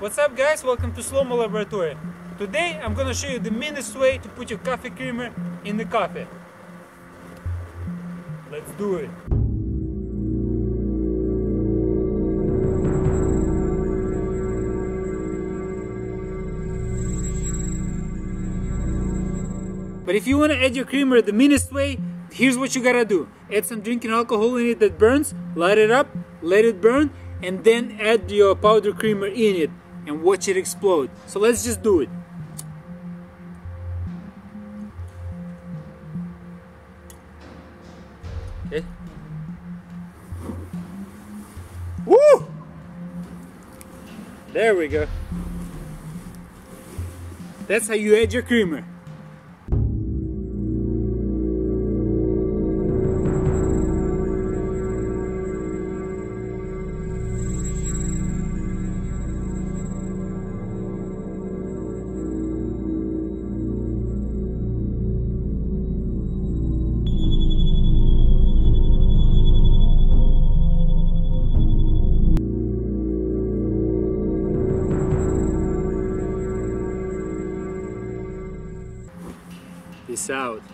What's up guys, welcome to Slomo Laboratory. Today I'm gonna show you the meanest way to put your coffee creamer in the coffee. Let's do it. But if you wanna add your creamer the meanest way, here's what you gotta do. Add some drinking alcohol in it that burns, light it up, let it burn, and then add your powder creamer in it and watch it explode. So let's just do it. Okay. Woo! There we go. That's how you add your creamer. Peace out.